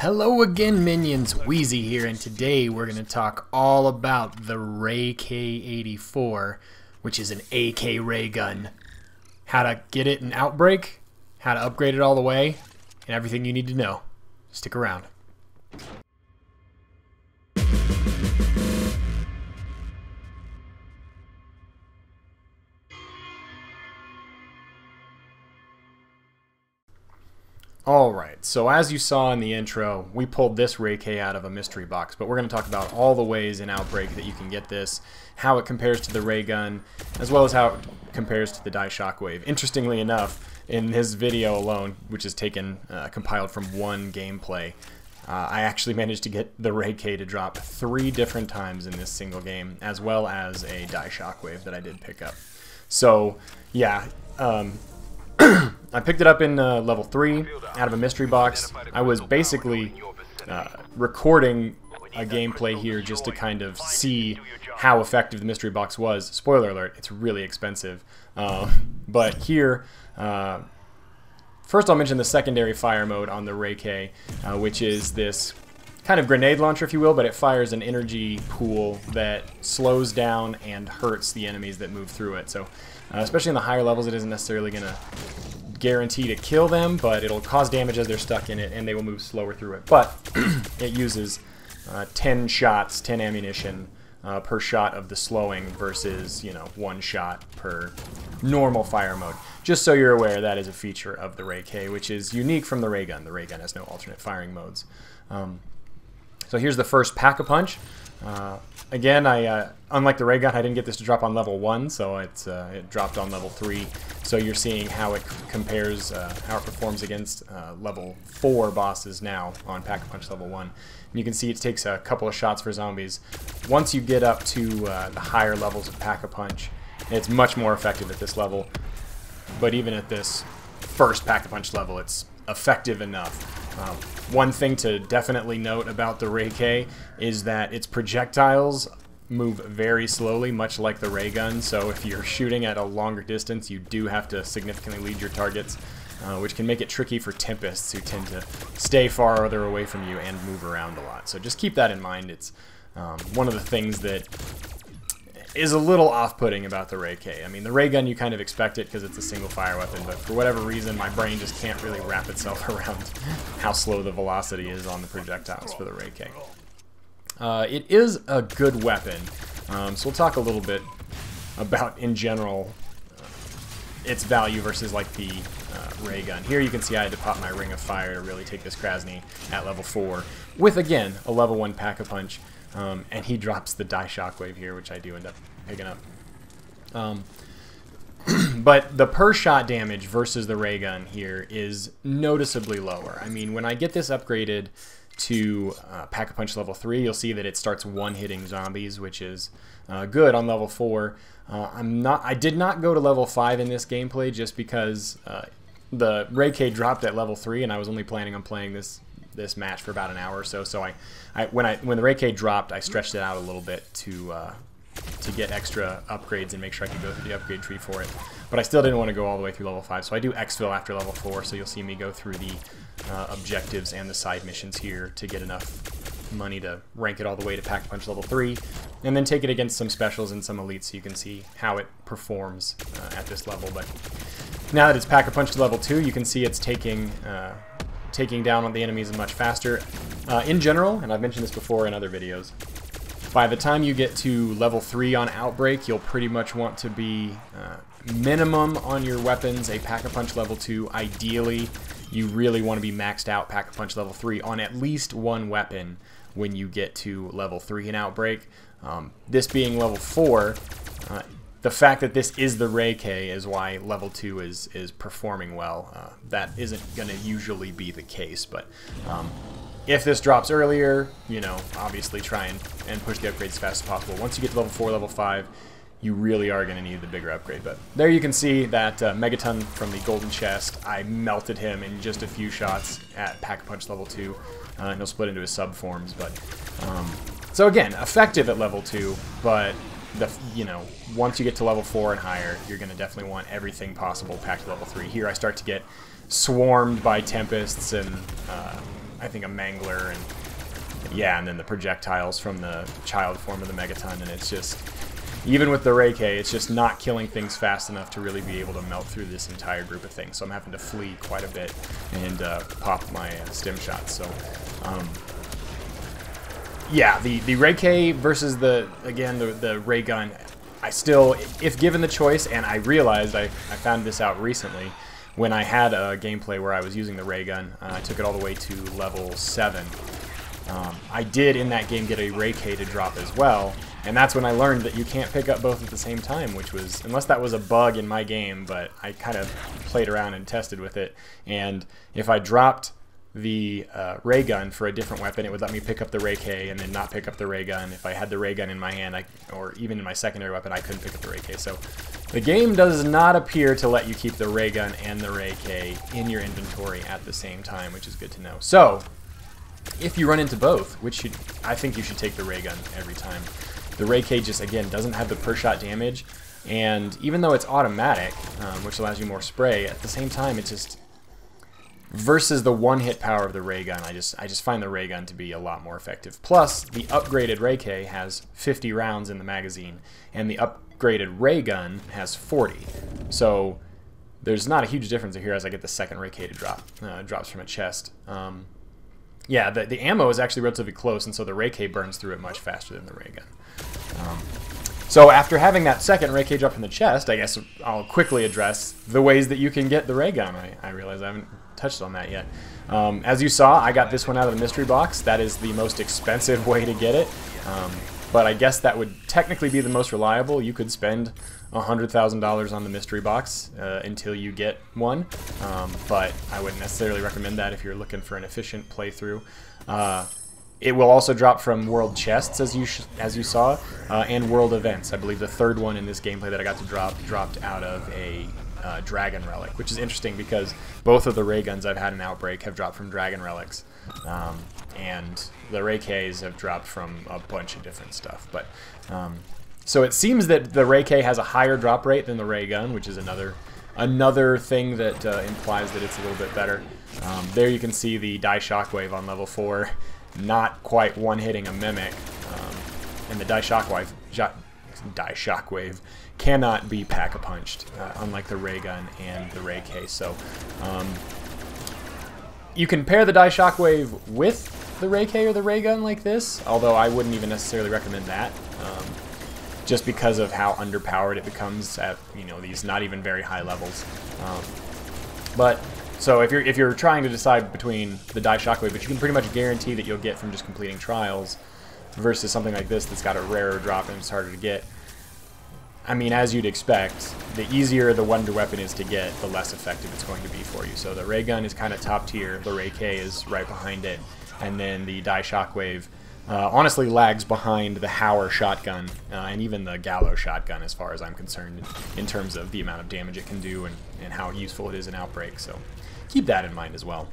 Hello again, minions. Wheezy here, and today we're going to talk all about the Ray K84, which is an AK ray gun. How to get it in Outbreak, how to upgrade it all the way, and everything you need to know. Stick around. Alright, so as you saw in the intro, we pulled this Ray K out of a mystery box, but we're going to talk about all the ways in Outbreak that you can get this, how it compares to the ray gun, as well as how it compares to the Die Shockwave. Interestingly enough, in this video alone, which is taken, uh, compiled from one gameplay, uh, I actually managed to get the Ray K to drop three different times in this single game, as well as a Die Shockwave that I did pick up. So, yeah, um, I picked it up in uh, level 3 out of a mystery box. I was basically uh, recording a gameplay here just to kind of see how effective the mystery box was. Spoiler alert, it's really expensive. Uh, but here, uh, first I'll mention the secondary fire mode on the Ray K, uh, which is this kind of grenade launcher, if you will, but it fires an energy pool that slows down and hurts the enemies that move through it. So, uh, especially in the higher levels, it isn't necessarily going to guarantee to kill them, but it'll cause damage as they're stuck in it, and they will move slower through it. But it uses uh, 10 shots, 10 ammunition uh, per shot of the slowing versus, you know, one shot per normal fire mode. Just so you're aware, that is a feature of the Ray K, which is unique from the Ray Gun. The Ray Gun has no alternate firing modes. Um, so here's the first Pack-a-Punch. Uh, again, I uh, unlike the ray gun, I didn't get this to drop on level one, so it's uh, it dropped on level three. So you're seeing how it compares, uh, how it performs against uh, level four bosses now on Pack-a-Punch level one. And you can see it takes a couple of shots for zombies. Once you get up to uh, the higher levels of Pack-a-Punch, it's much more effective at this level. But even at this first Pack-a-Punch level, it's effective enough. Um, one thing to definitely note about the Ray K is that its projectiles move very slowly, much like the ray gun. So if you're shooting at a longer distance, you do have to significantly lead your targets, uh, which can make it tricky for Tempests who tend to stay farther away from you and move around a lot. So just keep that in mind. It's um, one of the things that is a little off-putting about the Ray K. I mean, the ray gun you kind of expect it because it's a single fire weapon, but for whatever reason, my brain just can't really wrap itself around how slow the velocity is on the projectiles for the Ray K. Uh, it is a good weapon, um, so we'll talk a little bit about, in general, uh, its value versus like the uh, ray gun. Here you can see I had to pop my Ring of Fire to really take this Krasny at level 4, with, again, a level 1 Pack-a-Punch. Um, and he drops the Die Shockwave here, which I do end up picking up. Um, but the per shot damage versus the ray gun here is noticeably lower. I mean, when I get this upgraded to uh, Pack-a-Punch level 3, you'll see that it starts one-hitting zombies, which is uh, good on level 4. Uh, I'm not. I did not go to level 5 in this gameplay just because uh, the Ray K dropped at level 3, and I was only planning on playing this this match for about an hour or so. So I, I when I when the Ray K dropped, I stretched it out a little bit to uh, to get extra upgrades and make sure I could go through the upgrade tree for it. But I still didn't want to go all the way through level 5, so I do exfil after level 4, so you'll see me go through the uh, objectives and the side missions here to get enough money to rank it all the way to Pack-Punch level 3, and then take it against some specials and some elites so you can see how it performs uh, at this level. But now that it's Pack-a-Punch to level 2, you can see it's taking uh, taking down on the enemies much faster. Uh, in general, and I've mentioned this before in other videos, by the time you get to level 3 on Outbreak, you'll pretty much want to be uh, minimum on your weapons, a Pack-a-Punch level 2. Ideally, you really want to be maxed out Pack-a-Punch level 3 on at least one weapon when you get to level 3 in Outbreak. Um, this being level 4, uh, the fact that this is the Ray K is why level 2 is, is performing well. Uh, that isn't going to usually be the case, but um, if this drops earlier, you know, obviously try and, and push the upgrades as fast as possible. Once you get to level 4, level 5, you really are going to need the bigger upgrade. But there you can see that uh, Megaton from the Golden Chest, I melted him in just a few shots at Pack-a-Punch level 2, uh, and he'll split into his sub-forms. But, um, so again, effective at level 2, but the you know once you get to level four and higher, you're going to definitely want everything possible packed to level three. Here I start to get swarmed by tempests and uh, I think a Mangler and yeah, and then the projectiles from the child form of the Megaton, and it's just even with the K, it's just not killing things fast enough to really be able to melt through this entire group of things. So I'm having to flee quite a bit and uh, pop my uh, stim shots. So, um, yeah, the, the Ray K versus the, again, the, the Ray Gun, I still, if given the choice, and I realized, I, I found this out recently, when I had a gameplay where I was using the ray gun, uh, I took it all the way to level 7. Um, I did in that game get a Ray K to drop as well, and that's when I learned that you can't pick up both at the same time, which was, unless that was a bug in my game, but I kind of played around and tested with it. And if I dropped the uh, ray gun for a different weapon, it would let me pick up the ray K and then not pick up the ray gun. If I had the ray gun in my hand, I, or even in my secondary weapon, I couldn't pick up the ray K. So the game does not appear to let you keep the ray gun and the ray K in your inventory at the same time, which is good to know. So if you run into both, which I think you should take the ray gun every time. The Ray K just, again, doesn't have the per shot damage, and even though it's automatic, um, which allows you more spray, at the same time, it just versus the one-hit power of the ray gun, I just I just find the ray gun to be a lot more effective. Plus, the upgraded Ray K has 50 rounds in the magazine, and the upgraded ray gun has 40. So there's not a huge difference here as I get the second Ray K to drop. Uh, drops from a chest. Um, yeah, the, the ammo is actually relatively close, and so the Ray K burns through it much faster than the ray gun. Um, so after having that second ray K drop in the chest, I guess I'll quickly address the ways that you can get the ray gun. I, I realize I haven't touched on that yet. Um, as you saw, I got this one out of the mystery box. That is the most expensive way to get it. Um, but I guess that would technically be the most reliable. You could spend $100,000 on the mystery box uh, until you get one, um, but I wouldn't necessarily recommend that if you're looking for an efficient playthrough. Uh, it will also drop from world chests, as you as you saw, uh, and world events. I believe the third one in this gameplay that I got to drop dropped out of a uh, dragon relic, which is interesting because both of the ray guns I've had in Outbreak have dropped from dragon relics, um, and the ray Ks have dropped from a bunch of different stuff. But um, so it seems that the ray K has a higher drop rate than the ray gun, which is another another thing that uh, implies that it's a little bit better. Um, there you can see the die shockwave on level four not quite one-hitting a Mimic, um, and the Die Shockwave, Die Shockwave cannot be pack-a-punched, uh, unlike the Ray Gun and the Ray K. So um, you can pair the Die Shockwave with the Ray K or the Ray Gun like this, although I wouldn't even necessarily recommend that. Um, just because of how underpowered it becomes at you know these not even very high levels. Um, but so if you're if you're trying to decide between the die shockwave, but you can pretty much guarantee that you'll get from just completing trials, versus something like this that's got a rarer drop and it's harder to get. I mean, as you'd expect, the easier the wonder weapon is to get, the less effective it's going to be for you. So the ray gun is kind of top tier, the ray K is right behind it, and then the die shockwave uh, honestly lags behind the Hauer shotgun uh, and even the Gallo shotgun as far as I'm concerned in terms of the amount of damage it can do and, and how useful it is in Outbreak. So keep that in mind as well.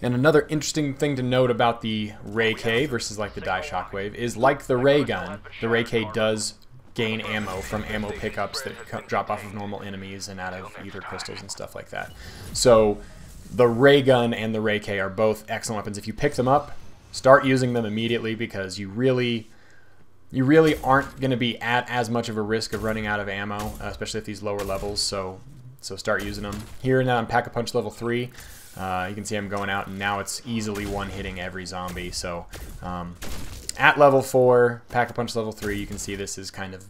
And another interesting thing to note about the Ray K versus like the Die Shockwave is like the Ray Gun, the Ray K does gain ammo from ammo pickups that drop off of normal enemies and out of Aether crystals and stuff like that. So the Ray Gun and the Ray K are both excellent weapons. If you pick them up, start using them immediately because you really you really aren't going to be at as much of a risk of running out of ammo, especially at these lower levels. So so start using them. Here now I'm Pack-a-Punch level 3. Uh, you can see I'm going out, and now it's easily one-hitting every zombie. So um, at level 4, Pack-a-Punch level 3, you can see this is kind of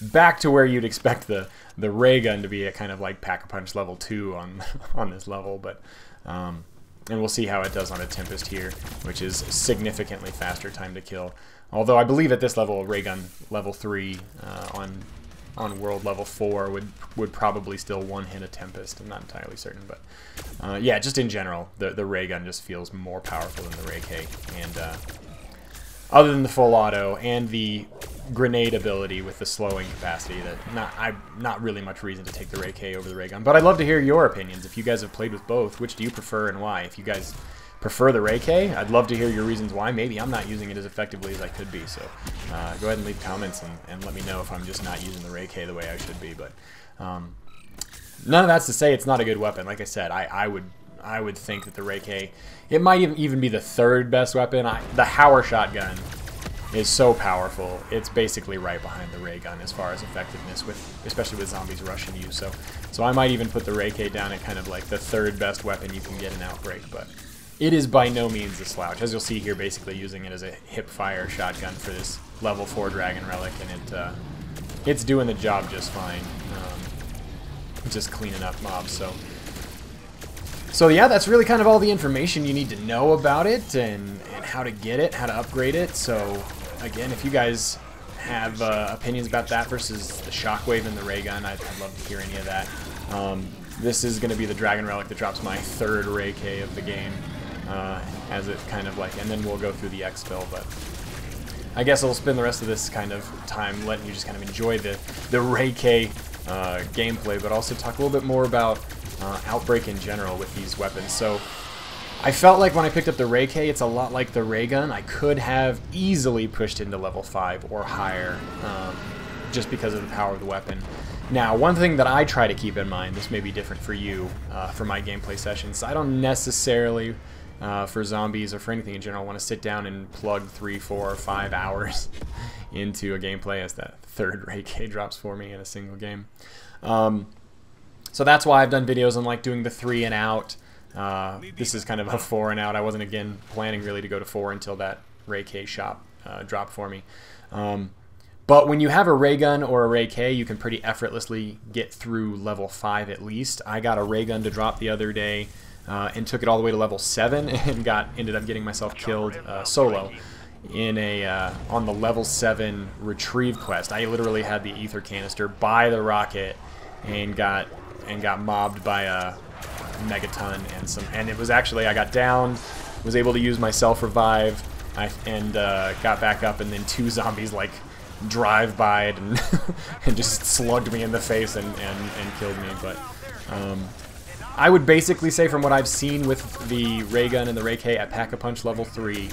back to where you'd expect the, the ray gun to be at kind of like Pack-a-Punch level 2 on, on this level. but um, And we'll see how it does on a Tempest here, which is significantly faster time to kill. Although I believe at this level, ray gun level 3 uh, on on world level 4 would would probably still one hit a Tempest. I'm not entirely certain, but uh, yeah, just in general, the, the ray gun just feels more powerful than the Ray K. And uh, other than the full auto and the grenade ability with the slowing capacity, that not I not really much reason to take the Ray K over the ray gun. But I'd love to hear your opinions. If you guys have played with both, which do you prefer and why? If you guys prefer the Ray K. I'd love to hear your reasons why. Maybe I'm not using it as effectively as I could be. So uh, go ahead and leave comments and, and, let me know if I'm just not using the Ray K the way I should be. But um, none of that's to say it's not a good weapon. Like I said, I, I would I would think that the K, it might even be the third best weapon. I, the Hauer shotgun is so powerful. It's basically right behind the ray gun as far as effectiveness, with especially with zombies rushing you. So, so I might even put the K down at kind of like the third best weapon you can get in Outbreak, but it is by no means a slouch. As you'll see here, basically using it as a hip fire shotgun for this level four Dragon Relic, and it uh, it's doing the job just fine. Um, just cleaning up mobs. So. So yeah, that's really kind of all the information you need to know about it and, and how to get it, how to upgrade it. So again, if you guys have uh, opinions about that versus the Shockwave and the Ray Gun, I'd, I'd love to hear any of that. Um, this is going to be the Dragon Relic that drops my third Ray K of the game, uh, as it kind of like, and then we'll go through the exfil, but I guess I'll spend the rest of this kind of time letting you just kind of enjoy the, the Ray K uh, gameplay, but also talk a little bit more about uh, Outbreak in general with these weapons. So I felt like when I picked up the Ray K, it's a lot like the Ray Gun. I could have easily pushed into level 5 or higher um, just because of the power of the weapon. Now, one thing that I try to keep in mind, this may be different for you uh, for my gameplay sessions, I don't necessarily, uh, for zombies or for anything in general, want to sit down and plug three, four, or five hours into a gameplay as that third Ray K drops for me in a single game. Um, so that's why I've done videos on like doing the three and out, uh, this is kind of a four and out. I wasn't, again, planning really to go to four until that Ray K shop uh, dropped for me. Um, but when you have a ray gun or a ray K, you can pretty effortlessly get through level 5 at least. I got a ray gun to drop the other day uh, and took it all the way to level 7 and got ended up getting myself killed uh, solo in a uh, on the level 7 retrieve quest. I literally had the Aether canister by the rocket and got and got mobbed by a megaton and some and it was actually I got down was able to use my self revive I, and uh, got back up and then two zombies like drive by and and just slugged me in the face and, and, and killed me but um, I would basically say from what I've seen with the ray gun and the ray K at Pack-a-Punch level 3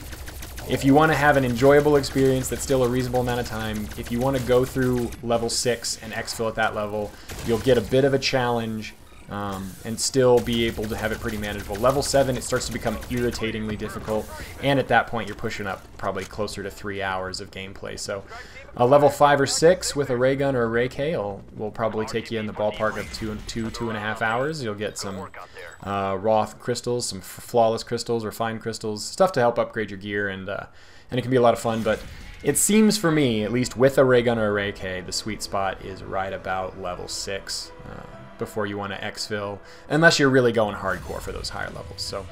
if you want to have an enjoyable experience that's still a reasonable amount of time, if you want to go through level 6 and exfil at that level, you'll get a bit of a challenge um, and still be able to have it pretty manageable. Level 7, it starts to become irritatingly difficult, and at that point you're pushing up probably closer to 3 hours of gameplay. So a level 5 or 6 with a ray gun or a ray K will, will probably take you in the ballpark of two, two, two and a half hours. You'll get some uh, crystals, some flawless crystals, refined crystals, stuff to help upgrade your gear, and, uh, and it can be a lot of fun, but it seems for me, at least with a ray gun or a ray K, the sweet spot is right about level 6. Uh, before you want to exfil, unless you're really going hardcore for those higher levels. So,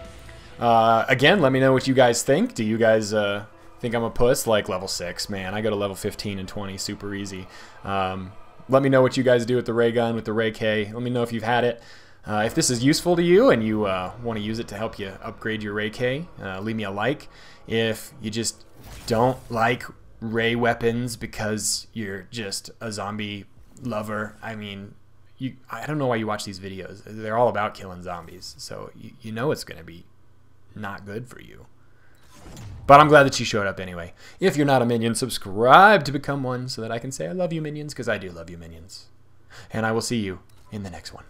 uh, again, let me know what you guys think. Do you guys uh, think I'm a puss? Like level 6, man, I go to level 15 and 20 super easy. Um, let me know what you guys do with the ray gun, with the ray K. Let me know if you've had it. Uh, if this is useful to you and you uh, want to use it to help you upgrade your Ray K, uh, leave me a like. If you just don't like Ray weapons because you're just a zombie lover, I mean, you I don't know why you watch these videos. They're all about killing zombies, so you, you know it's going to be not good for you. But I'm glad that you showed up anyway. If you're not a minion, subscribe to become one so that I can say I love you, minions, because I do love you, minions. And I will see you in the next one.